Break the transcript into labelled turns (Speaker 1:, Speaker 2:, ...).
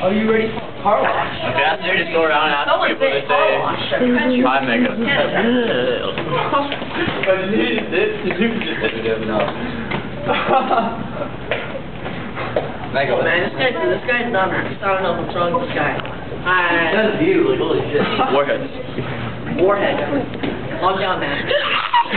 Speaker 1: Are you ready for car wash?
Speaker 2: Okay, that's there just go around and ask
Speaker 3: Someone
Speaker 2: people to say, hi Megan.
Speaker 1: But you need this, you just did it enough.
Speaker 2: Megan.
Speaker 3: Man, this guy, this guy's done it. I don't know what's wrong with this guy. I,
Speaker 1: That's you, like, holy shit.
Speaker 2: Warheads.
Speaker 3: warhead. Calm down, man.